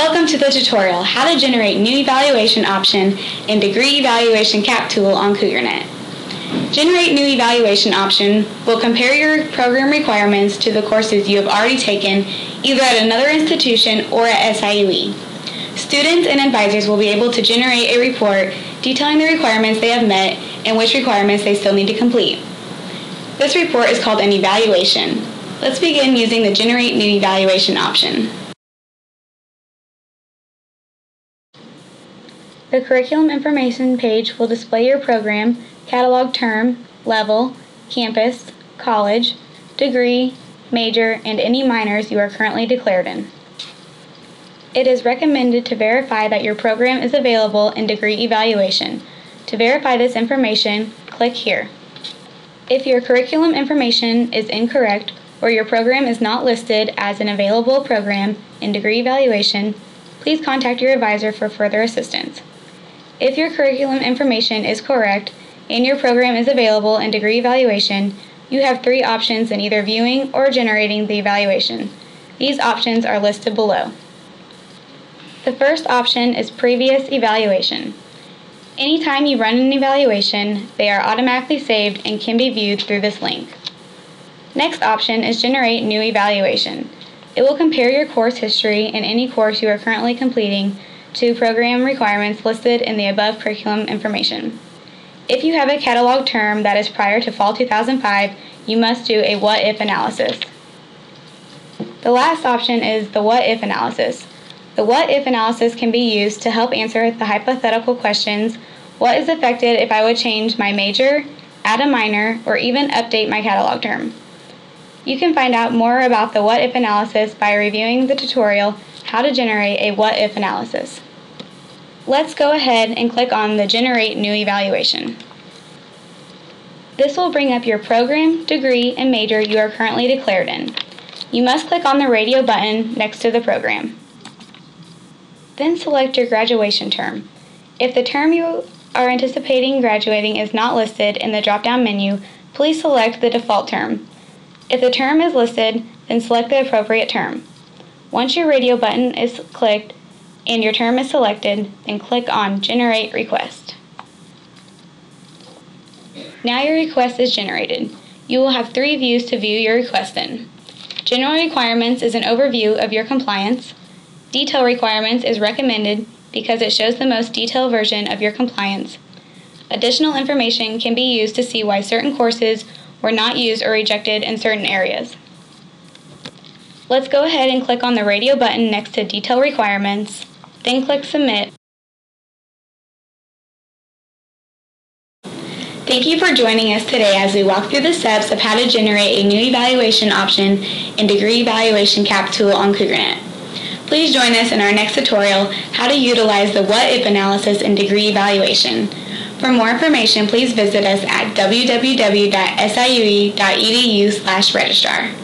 Welcome to the tutorial, How to Generate New Evaluation Option and Degree Evaluation CAPP Tool on CougarNet. Generate New Evaluation Option will compare your program requirements to the courses you have already taken either at another institution or at SIUE. Students and advisors will be able to generate a report detailing the requirements they have met and which requirements they still need to complete. This report is called an evaluation. Let's begin using the Generate New Evaluation option. The curriculum information page will display your program, catalog term, level, campus, college, degree, major, and any minors you are currently declared in. It is recommended to verify that your program is available in degree evaluation. To verify this information, click here. If your curriculum information is incorrect or your program is not listed as an available program in degree evaluation, please contact your advisor for further assistance. If your curriculum information is correct and your program is available in degree evaluation, you have three options in either viewing or generating the evaluation. These options are listed below. The first option is Previous Evaluation. Anytime you run an evaluation, they are automatically saved and can be viewed through this link. Next option is Generate New Evaluation. It will compare your course history and any course you are currently completing to program requirements listed in the above curriculum information. If you have a catalog term that is prior to fall 2005, you must do a what if analysis. The last option is the what if analysis. The what if analysis can be used to help answer the hypothetical questions what is affected if I would change my major, add a minor, or even update my catalog term? You can find out more about the what if analysis by reviewing the tutorial how to generate a what if analysis. Let's go ahead and click on the Generate New Evaluation. This will bring up your program, degree, and major you are currently declared in. You must click on the radio button next to the program. Then select your graduation term. If the term you are anticipating graduating is not listed in the drop-down menu, please select the default term. If the term is listed, then select the appropriate term. Once your radio button is clicked and your term is selected, then click on Generate Request. Now your request is generated. You will have three views to view your request in. General Requirements is an overview of your compliance. Detail Requirements is recommended because it shows the most detailed version of your compliance. Additional information can be used to see why certain courses were not used or rejected in certain areas. Let's go ahead and click on the radio button next to Detail Requirements, then click Submit. Thank you for joining us today as we walk through the steps of how to generate a new evaluation option in Degree Evaluation CAPP tool on CougarNet. Please join us in our next tutorial, how to utilize the what if analysis in degree evaluation. For more information, please visit us at www.siue.edu registrar.